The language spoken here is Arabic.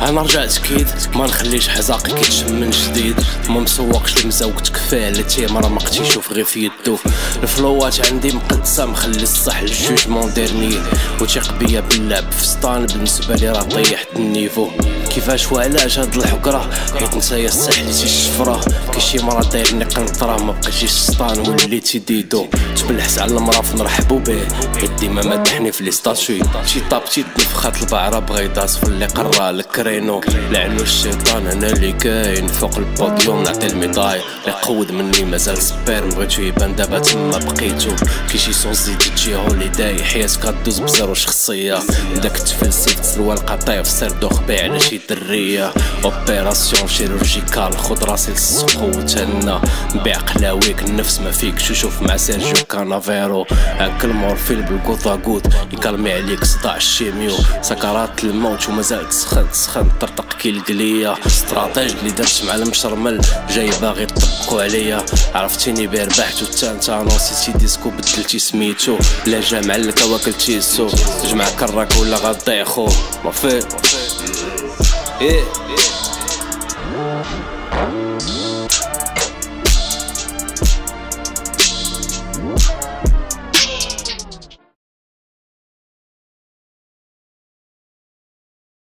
أنا رجعت كيد ما نخليش حزاقي كيتشم من جديد. ما مسوقش المزاوق تكفيه. اللي تيمر ما يشوف غير في يدو. الفلوات عندي مقدسة مخلي الصح الجوجمون ديرني وثيق بيا باللعب في سطان بالنسبة لي راه طيحت النيفو. كيفاش وعلاش هاد الحكرة حيت نتايا سحلتي الشفرة كي شي مرة دايرني قنطرة ما بقيتيش سطان. وليتي ديدو تبلحت على المرا نرحبو به حيت ديما مدحني في لي ستاتوي شي طابتي نفخات البعرة بغيضاس في اللي قرا الكرينو. لعنو الشيطان أنا اللي كاين. فوق البوديوم نعطي الميداي. اللي قود مني مازال سبير بغيتو يبان دابا تما بقيتو. كي شي سون زيد تجي هوليداي. حياتك غدوز بزيرو شخصية. اذا كنت فلسفت سروال قطيف سير دوخ بيع على شي درية اوبيراسيون شيروجيكال خد راسي للسوق وتهنى نبيع قلاويك النفس ما فيك. شوف مع سيرجيو كانافيرو. هاك المورفين بالكوطاكوط يكالمي عليك صداع الشيميو. سكرات الموت ومازال تسخن تسخن طرطق كي القلية استراتيج اللي درت مع المشرمل. جاي باغي يطبقوا عليا. عرفتيني بير بحت وتانتا نوصيتي ديسكو بدلتي سميتو لا جا مع الكواكل تيسو. جمع كراك ولا غطيخو ما في Yeah.